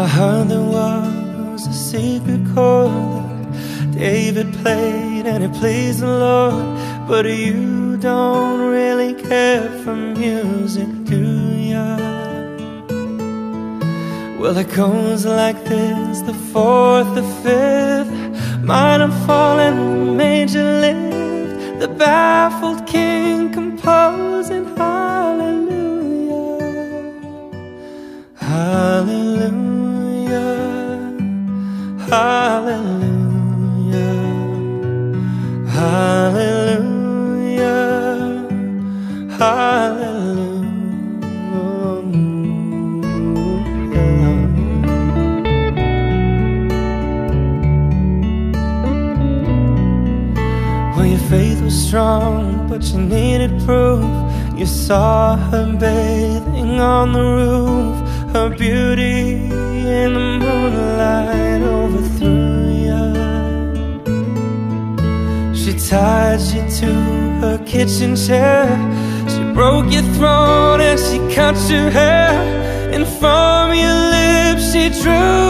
I heard there was a secret chord that David played and it pleased the Lord. But you don't really care for music, do ya? Well, it goes like this the fourth, the fifth, minor fall and major lift. The baffled king composing faith was strong, but you needed proof. You saw her bathing on the roof, her beauty in the moonlight overthrew you. She tied you to her kitchen chair. She broke your throat and she cut your hair. And from your lips she drew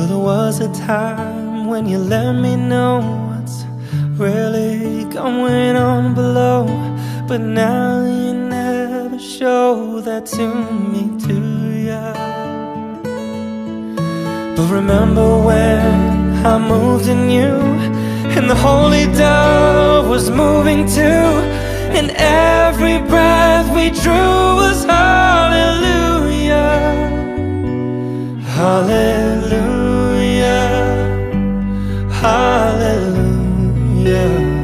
Well, there was a time when you let me know what's really going on below. But now you never show that to me, do ya? But remember when I moved in you, and the holy dove was moving too, and every breath we drew was hallelujah. Hallelujah, hallelujah,